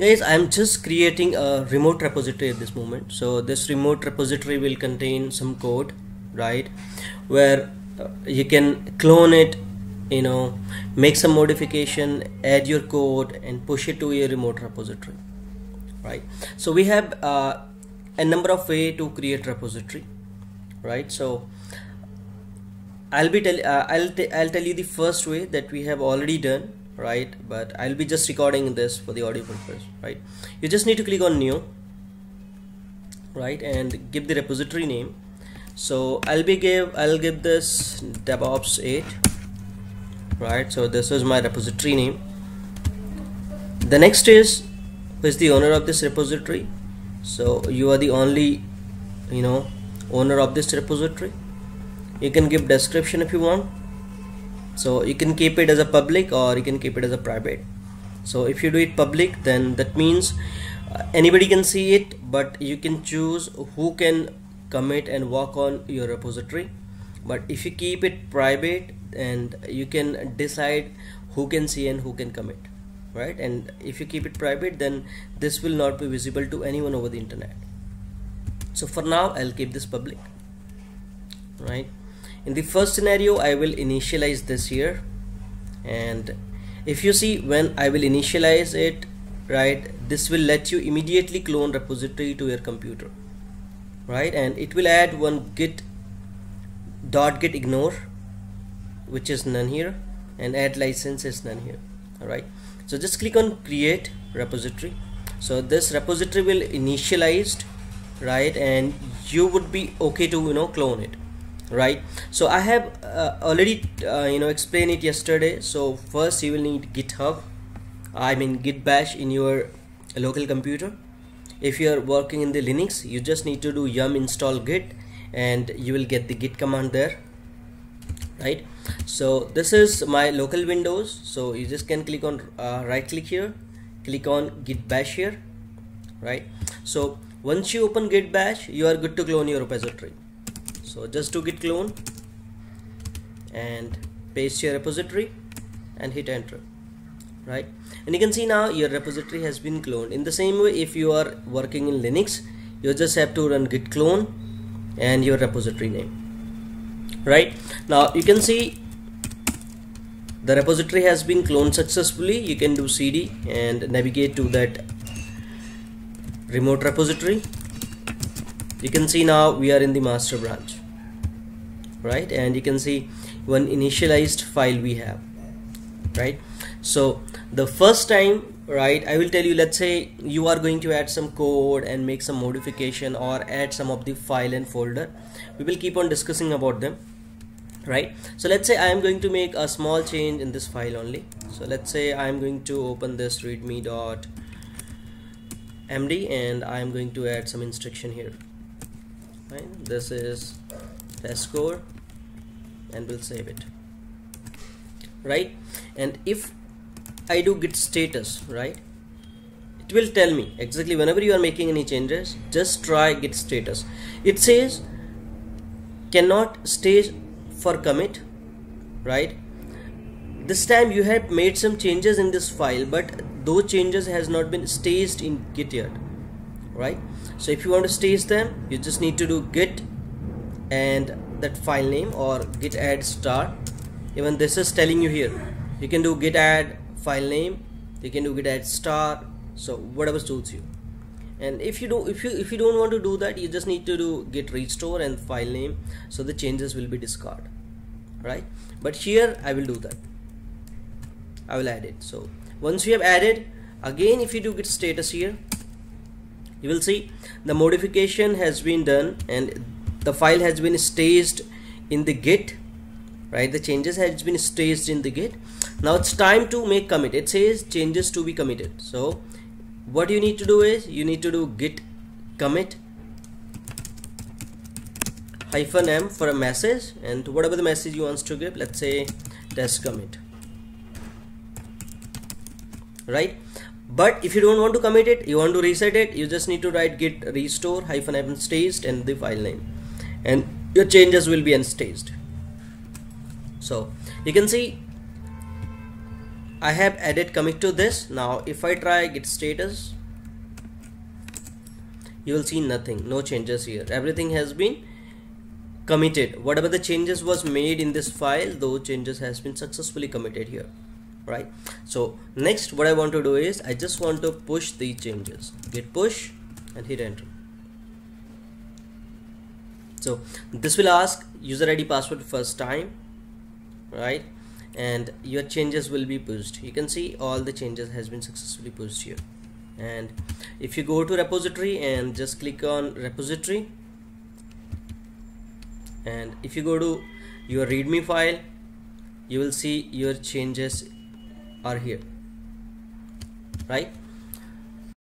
guys i'm just creating a remote repository at this moment. So this remote repository will contain some code right where uh, you can clone it you know make some modification add your code and push it to your remote repository right? So we have uh, a number of way to create repository right? So I'll be tell uh, I'll, I'll tell you the first way that we have already done right? But I'll be just recording this for the audio purpose right? You just need to click on new right? And give the repository name. So I'll be give I'll give this DevOps 8 right? So this is my repository name. The next is who is the owner of this repository? So you are the only you know owner of this repository. You can give description if you want so you can keep it as a public or you can keep it as a private. So if you do it public then that means uh, anybody can see it but you can choose who can commit and work on your repository. But if you keep it private and you can decide who can see and who can commit right? And if you keep it private then this will not be visible to anyone over the internet. So for now I'll keep this public right in the first scenario I will initialize this here. And if you see when I will initialize it right this will let you immediately clone repository to your computer right? And it will add one git dot git ignore which is none here and add license is none here alright so just click on create repository. So this repository will initialized right? And you would be okay to you know clone it right? So i have uh, already uh, you know explained it yesterday. So first you will need github i mean git bash in your local computer. If you are working in the linux you just need to do yum install git and you will get the git command there right? So this is my local windows. So you just can click on uh, right click here click on git bash here right? So once you open git bash you are good to clone your repository so just do git clone and paste your repository and hit enter right? And you can see now your repository has been cloned. In the same way if you are working in linux you just have to run git clone and your repository name right? Now you can see the repository has been cloned successfully. You can do cd and navigate to that remote repository. You can see now we are in the master branch right? And you can see one initialized file we have right? So the first time right I will tell you let's say you are going to add some code and make some modification or add some of the file and folder. We will keep on discussing about them right? So let's say I am going to make a small change in this file only. So let's say I am going to open this readme dot md and I am going to add some instruction here. Right this is testcore and we'll save it. Right? And if I do git status right it will tell me exactly whenever you are making any changes just try git status. It says cannot stay for commit right? This time you have made some changes in this file but those changes has not been staged in git yet right? So if you want to stage them you just need to do git and that file name or git add star. Even this is telling you here. You can do git add file name you can do git add star so whatever suits you. And if you do if you if you don't want to do that you just need to do git restore and file name so the changes will be discarded. Right? But here I will do that. I will add it. So once you have added again if you do git status here you will see the modification has been done and the file has been staged in the git right? The changes has been staged in the git. Now it's time to make commit. It says changes to be committed. So what you need to do is you need to do git commit hyphen m for a message. And whatever the message you wants to give let's say test commit. Right? But if you don't want to commit it you want to reset it you just need to write git restore hyphen m staged and the file name and your changes will be unstaged. So you can see I have added commit to this. Now if I try git status you will see nothing no changes here. Everything has been committed. Whatever the changes was made in this file those changes has been successfully committed here right? So next what I want to do is I just want to push these changes. Git push and hit enter so this will ask user ID password first time right? And your changes will be pushed. You can see all the changes has been successfully pushed here. And if you go to repository and just click on repository and if you go to your readme file you will see your changes are here right